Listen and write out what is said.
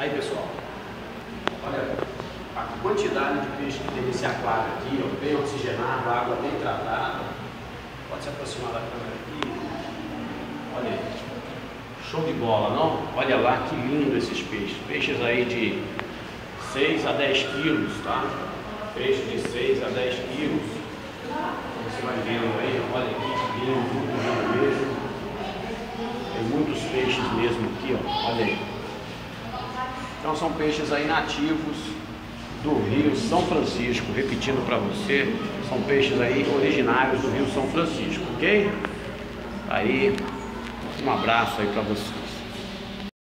Aí pessoal, olha a quantidade de peixe que tem nesse aquário aqui, ó, bem oxigenado, água bem tratada. Pode se aproximar da câmera aqui. Olha aí. Show de bola, não? Olha lá que lindo esses peixes. Peixes aí de 6 a 10 quilos, tá? Peixe de 6 a 10 quilos. Você vai vendo aí, olha que lindo, muito lindo mesmo. Tem muitos peixes mesmo aqui, ó. Olha aí. Então são peixes aí nativos do Rio São Francisco. Repetindo para você, são peixes aí originários do Rio São Francisco, ok? Aí, um abraço aí para você.